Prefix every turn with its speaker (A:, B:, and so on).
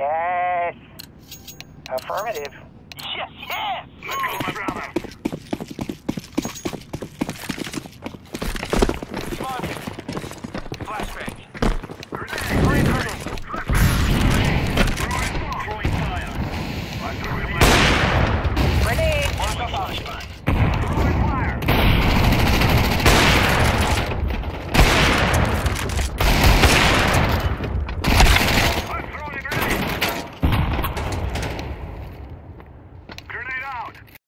A: Yes. Affirmative.
B: Yes, yes!